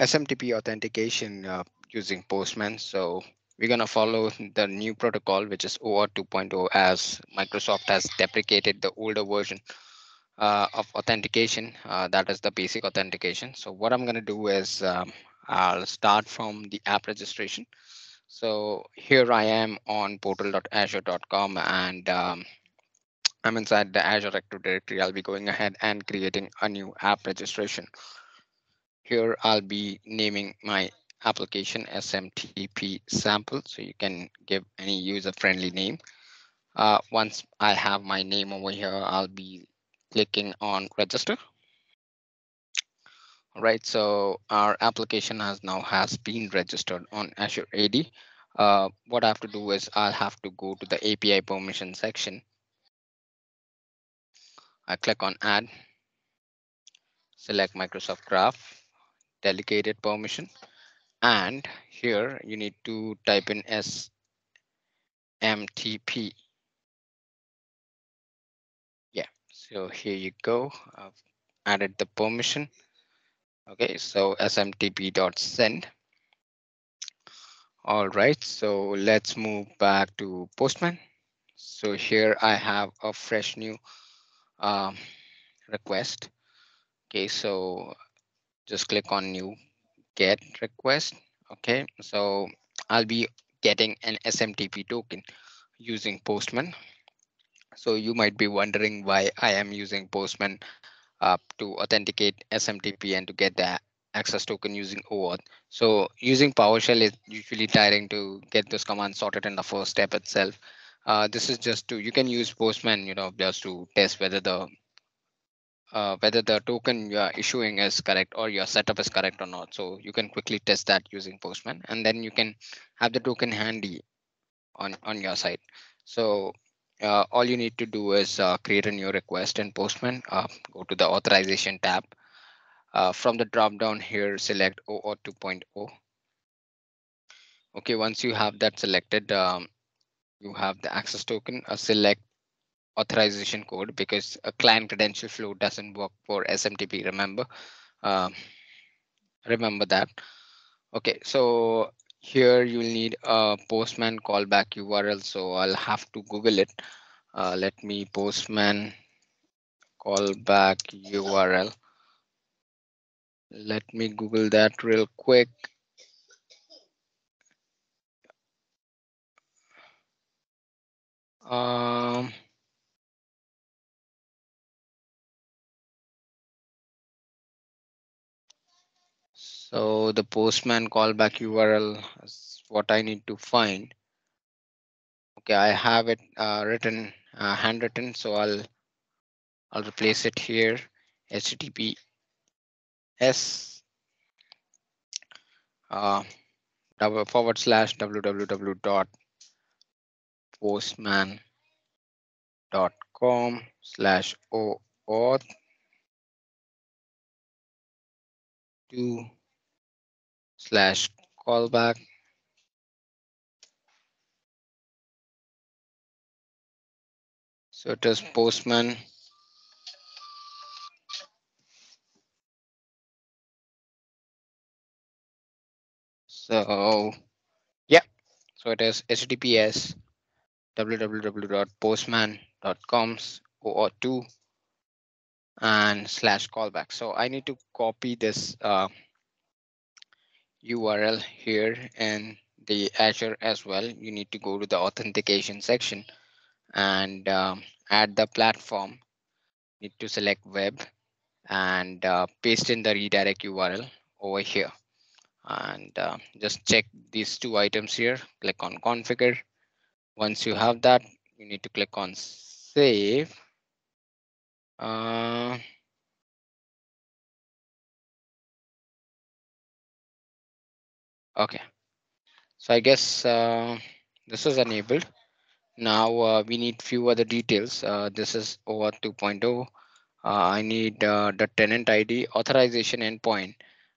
SMTP authentication uh, using Postman. So we're going to follow the new protocol, which is OAuth 2.0 as Microsoft has deprecated the older version uh, of authentication. Uh, that is the basic authentication. So what I'm going to do is um, I'll start from the app registration. So here I am on portal.azure.com and um, I'm inside the Azure Active Directory. I'll be going ahead and creating a new app registration. Here I'll be naming my application SMTP sample. So you can give any user friendly name. Uh, once I have my name over here, I'll be clicking on register. All right, so our application has now has been registered on Azure AD. Uh, what I have to do is I'll have to go to the API permission section I click on add, select Microsoft Graph, delegated permission, and here you need to type in SMTP. Yeah, so here you go. I've added the permission. Okay, so smtp.send. All right, so let's move back to Postman. So here I have a fresh new um, request. Okay, so just click on new get request. Okay, so I'll be getting an SMTP token using Postman. So you might be wondering why I am using Postman uh, to authenticate SMTP and to get the access token using OAuth. So using PowerShell is usually tiring to get those commands sorted in the first step itself. Uh, this is just to you can use Postman, you know, just to test whether the uh, whether the token you are issuing is correct or your setup is correct or not. So you can quickly test that using Postman, and then you can have the token handy on on your side. So uh, all you need to do is uh, create a new request in Postman. Uh, go to the authorization tab. Uh, from the drop down here, select OAuth 2.0. Okay, once you have that selected, um, you have the access token, uh, select authorization code because a client credential flow doesn't work for SMTP, remember? Uh, remember that. Okay, so here you'll need a postman callback URL. So I'll have to Google it. Uh, let me postman callback URL. Let me Google that real quick. Um, so the postman callback URL is what I need to find. Okay, I have it uh, written, uh, handwritten, so I'll I'll replace it here. HTTP S uh, forward slash www dot postman dot com slash auth two slash callback so it is postman so yeah so it is https www.postman.com's OAuth2 and slash callback. So I need to copy this uh, URL here and the Azure as well. You need to go to the authentication section and um, add the platform. Need to select web and uh, paste in the redirect URL over here. And uh, just check these two items here. Click on configure once you have that, you need to click on save. Uh, okay, so I guess uh, this is enabled. Now uh, we need few other details. Uh, this is OAuth 2.0. Uh, I need uh, the tenant ID authorization endpoint.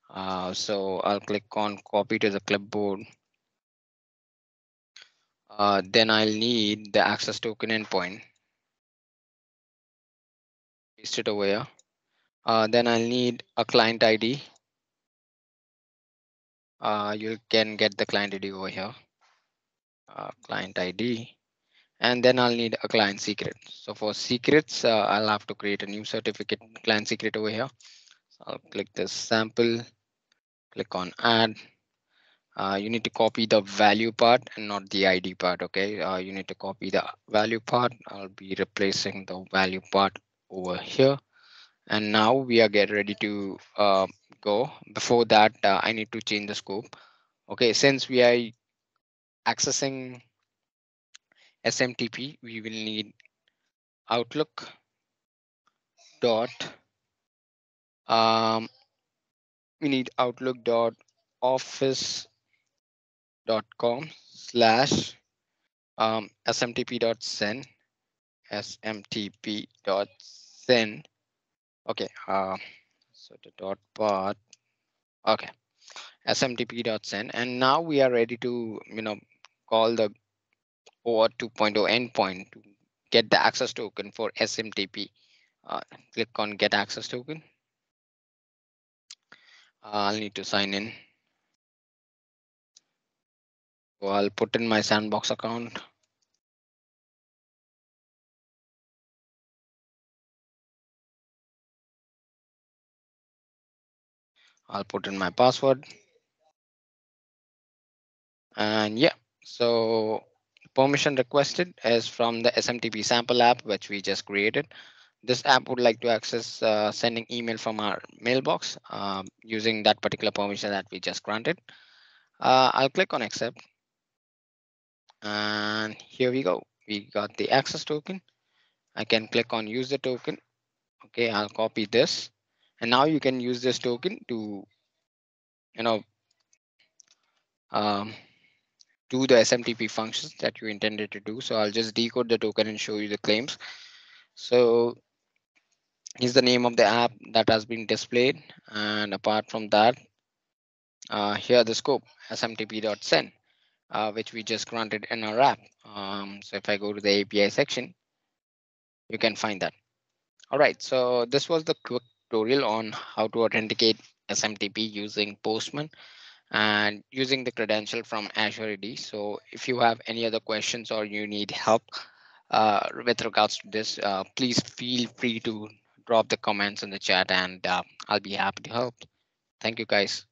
Uh, so I'll click on copy to the clipboard then I'll need the access token endpoint. Paste it over here. Then I'll need a client ID. Uh, you can get the client ID over here, uh, client ID, and then I'll need a client secret. So for secrets, uh, I'll have to create a new certificate client secret over here. So I'll click this sample, click on add. Uh, you need to copy the value part and not the ID part. OK, uh, you need to copy the value part. I'll be replacing the value part over here. And now we are get ready to uh, go. Before that, uh, I need to change the scope. OK, since we are accessing SMTP, we will need Outlook dot um, we need outlook dot office dot com slash um, smtp dot send smtp dot send okay uh, so the dot part okay smtp dot send and now we are ready to you know call the OAuth 2.0 endpoint to get the access token for SMTP. Uh, click on get access token. Uh, I'll need to sign in. So I'll put in my sandbox account. I'll put in my password. And yeah, so permission requested is from the SMTP sample app, which we just created. This app would like to access uh, sending email from our mailbox um, using that particular permission that we just granted. Uh, I'll click on accept. And here we go. We got the access token. I can click on use the token. Okay, I'll copy this. And now you can use this token to, you know, um, do the SMTP functions that you intended to do. So I'll just decode the token and show you the claims. So here's the name of the app that has been displayed. And apart from that, uh, here the scope smtp.send, uh, which we just granted in our app. Um, so if I go to the API section, you can find that. All right, so this was the quick tutorial on how to authenticate SMTP using Postman and using the credential from Azure AD. So if you have any other questions or you need help uh, with regards to this, uh, please feel free to drop the comments in the chat and uh, I'll be happy to help. Thank you guys.